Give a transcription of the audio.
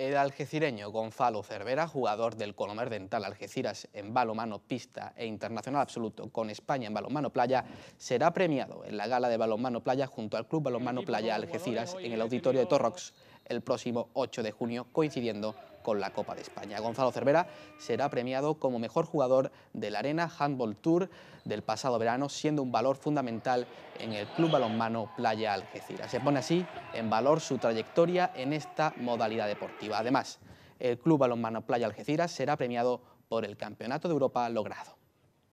El algecireño Gonzalo Cervera, jugador del Colomer Dental Algeciras en balomano pista e internacional absoluto con España en balonmano playa, será premiado en la gala de balonmano playa junto al Club Balonmano Playa Algeciras en el auditorio de Torrox el próximo 8 de junio, coincidiendo con la Copa de España. Gonzalo Cervera será premiado como mejor jugador de la Arena Handball Tour del pasado verano, siendo un valor fundamental en el Club Balonmano Playa Algeciras. Se pone así en valor su trayectoria en esta modalidad deportiva. Además, el Club Balonmano Playa Algeciras será premiado por el Campeonato de Europa logrado.